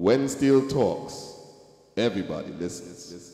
When Steel talks, everybody listens.